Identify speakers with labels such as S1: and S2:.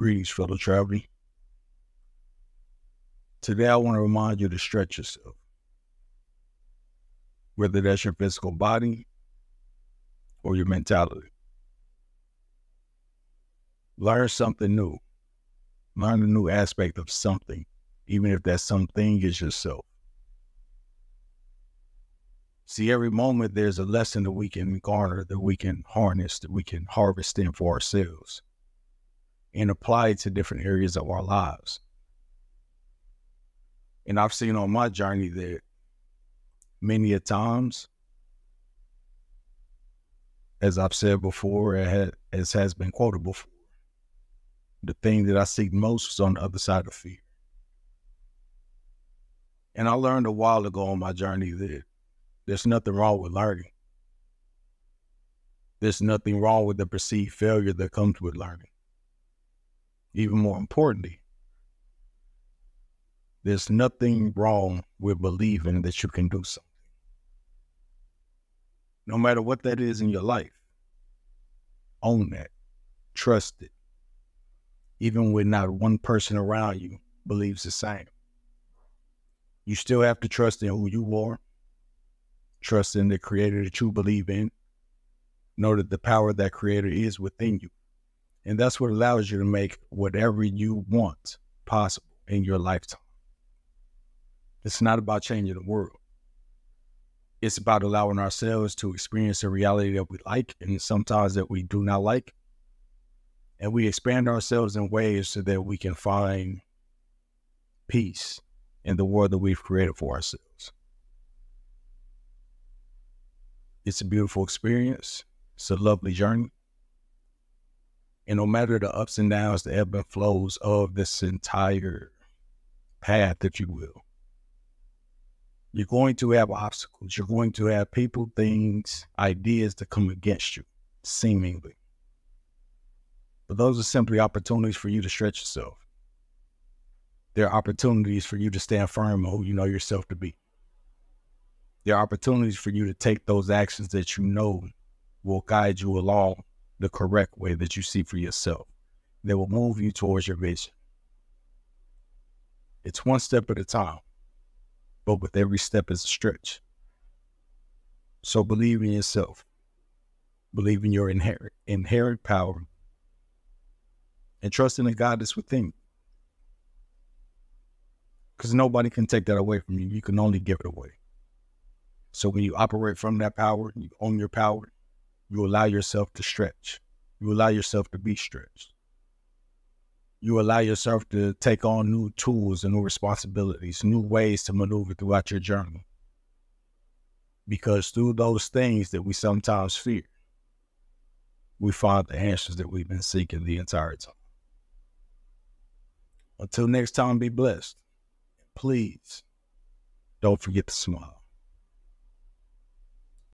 S1: Greetings, fellow traveler. Today, I want to remind you to stretch yourself. Whether that's your physical body or your mentality. Learn something new. Learn a new aspect of something, even if that something is yourself. See, every moment there's a lesson that we can garner, that we can harness, that we can harvest in for ourselves and apply it to different areas of our lives. And I've seen on my journey that many a times, as I've said before, as has been quoted before, the thing that I seek most is on the other side of fear. And I learned a while ago on my journey that there's nothing wrong with learning. There's nothing wrong with the perceived failure that comes with learning even more importantly, there's nothing wrong with believing that you can do something. No matter what that is in your life, own that, trust it. Even when not one person around you believes the same. You still have to trust in who you are, trust in the creator that you believe in, know that the power that creator is within you. And that's what allows you to make whatever you want possible in your lifetime. It's not about changing the world. It's about allowing ourselves to experience a reality that we like and sometimes that we do not like. And we expand ourselves in ways so that we can find peace in the world that we've created for ourselves. It's a beautiful experience. It's a lovely journey. And no matter the ups and downs, the ebb and flows of this entire path, if you will, you're going to have obstacles. You're going to have people, things, ideas that come against you, seemingly. But those are simply opportunities for you to stretch yourself. There are opportunities for you to stand firm on who you know yourself to be. There are opportunities for you to take those actions that you know will guide you along the correct way that you see for yourself that will move you towards your vision. It's one step at a time, but with every step is a stretch. So believe in yourself, believe in your inherent inherent power, and trust in the God that's within you. Because nobody can take that away from you. You can only give it away. So when you operate from that power, you own your power, you allow yourself to stretch. You allow yourself to be stretched. You allow yourself to take on new tools and new responsibilities, new ways to maneuver throughout your journey. Because through those things that we sometimes fear, we find the answers that we've been seeking the entire time. Until next time, be blessed. Please don't forget to smile.